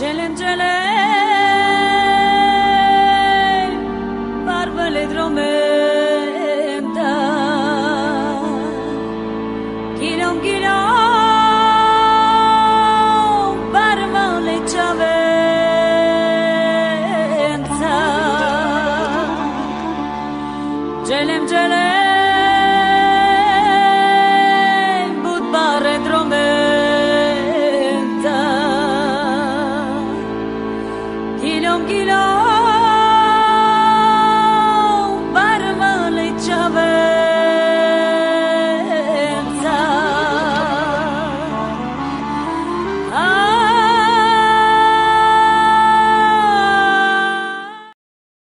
Celem celem